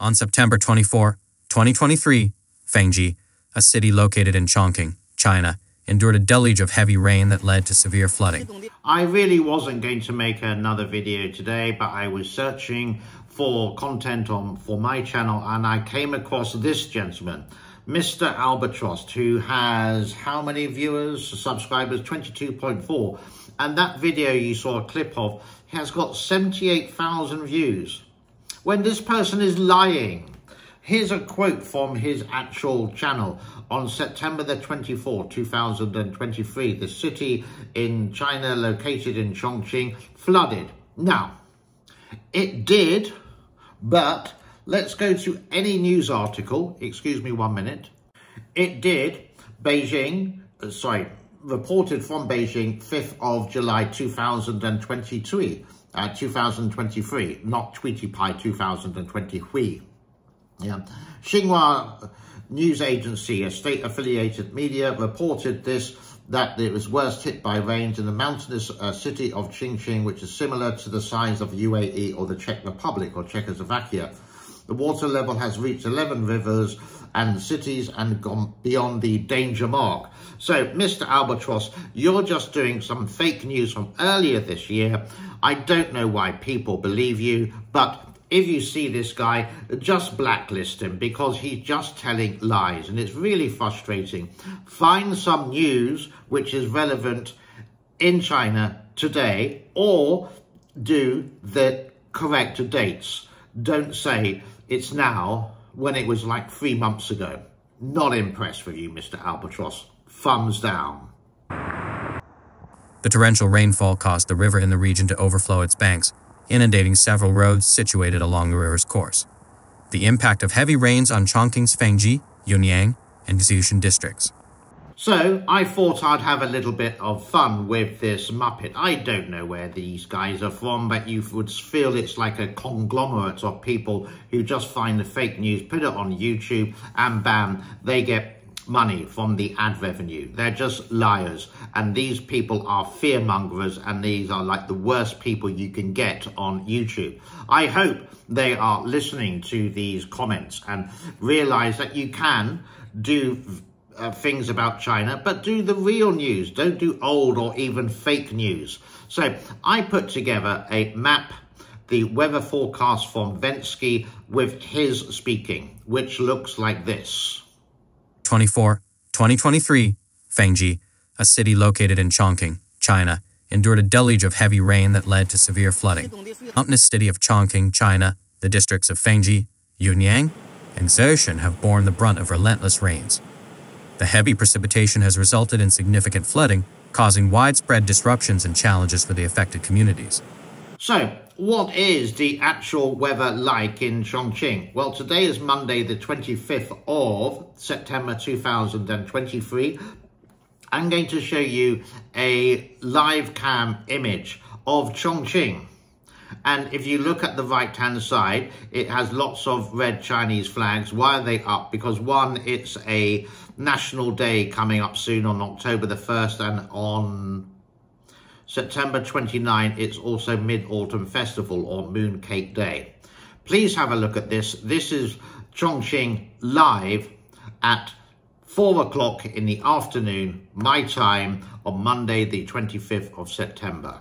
On September 24, 2023, Fengjie, a city located in Chongqing, China, endured a deluge of heavy rain that led to severe flooding. I really wasn't going to make another video today, but I was searching for content on for my channel and I came across this gentleman, Mr. Albatross, who has how many viewers, subscribers? 22.4. And that video you saw a clip of has got 78,000 views. When this person is lying, Here's a quote from his actual channel. On September the 24th, 2023, the city in China located in Chongqing flooded. Now, it did, but let's go to any news article. Excuse me one minute. It did. Beijing, uh, sorry, reported from Beijing, 5th of July 2023. Uh, 2023, not Tweety Pie 2023. Yeah. Xinhua news agency, a state-affiliated media, reported this, that it was worst hit by rains in the mountainous uh, city of Chongqing, which is similar to the size of UAE or the Czech Republic or Czechoslovakia. The water level has reached 11 rivers and cities and gone beyond the danger mark. So, Mr. Albatross, you're just doing some fake news from earlier this year. I don't know why people believe you, but if you see this guy, just blacklist him because he's just telling lies and it's really frustrating. Find some news which is relevant in China today or do the correct dates. Don't say it's now when it was like three months ago. Not impressed with you, Mr. Albatross. Thumbs down. The torrential rainfall caused the river in the region to overflow its banks, inundating several roads situated along the river's course. The impact of heavy rains on Chongqing's Fengjie, Yunyang, and Xushan districts. So, I thought I'd have a little bit of fun with this Muppet. I don't know where these guys are from, but you would feel it's like a conglomerate of people who just find the fake news, put it on YouTube, and bam, they get money from the ad revenue. They're just liars. And these people are fearmongers and these are like the worst people you can get on YouTube. I hope they are listening to these comments and realize that you can do uh, things about China, but do the real news. Don't do old or even fake news. So I put together a map the weather forecast from Ventusky with his speaking, which looks like this. 24, 2023, Fengjie, a city located in Chongqing, China, endured a deluge of heavy rain that led to severe flooding. Mountainous city of Chongqing, China, the districts of Fengjie, Yunyang, and Xushan have borne the brunt of relentless rains. The heavy precipitation has resulted in significant flooding, causing widespread disruptions and challenges for the affected communities. So, what is the actual weather like in Chongqing? Well, today is Monday, the 25th of September 2023. I'm going to show you a live cam image of Chongqing. And if you look at the right-hand side, it has lots of red Chinese flags. Why are they up? Because one, it's a national day coming up soon on October the 1st and on September 29, it's also Mid-Autumn Festival or Mooncake Day. Please have a look at this. This is Chongqing live at 4 o'clock in the afternoon, my time, on Monday, the 25th of September.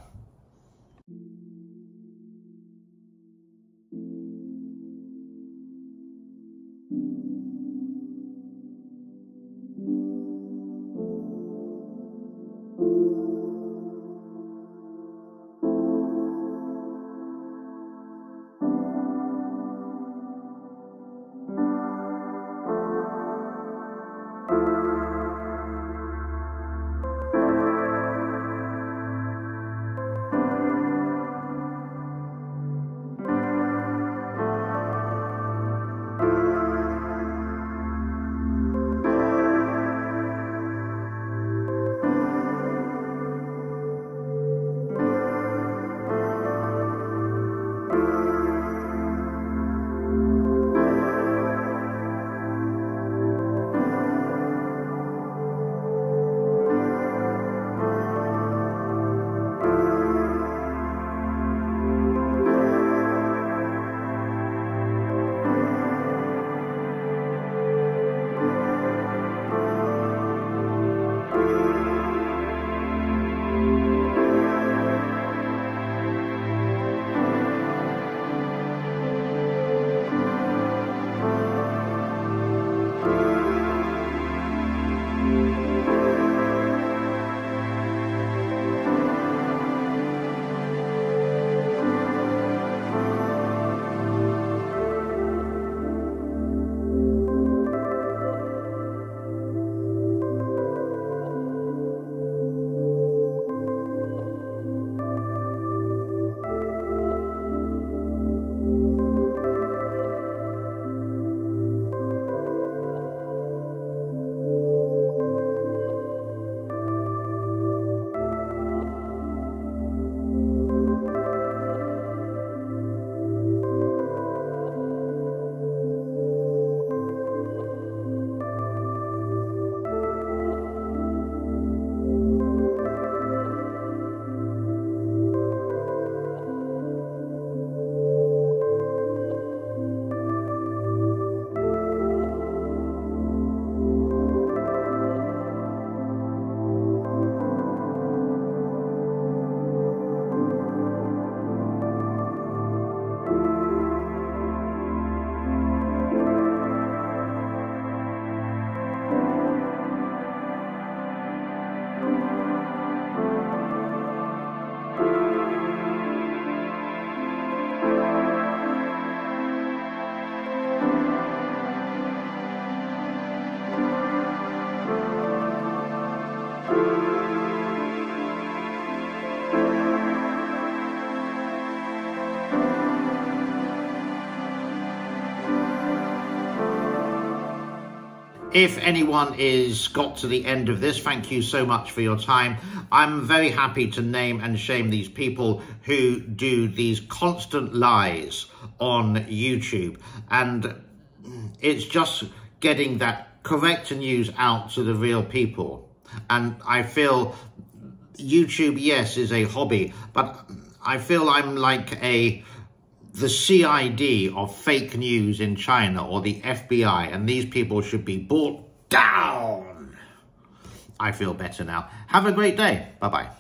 If anyone is got to the end of this, thank you so much for your time. I'm very happy to name and shame these people who do these constant lies on YouTube. And it's just getting that correct news out to the real people. And I feel YouTube, yes, is a hobby, but I feel I'm like a the CID of fake news in China or the FBI, and these people should be brought down. I feel better now. Have a great day. Bye-bye.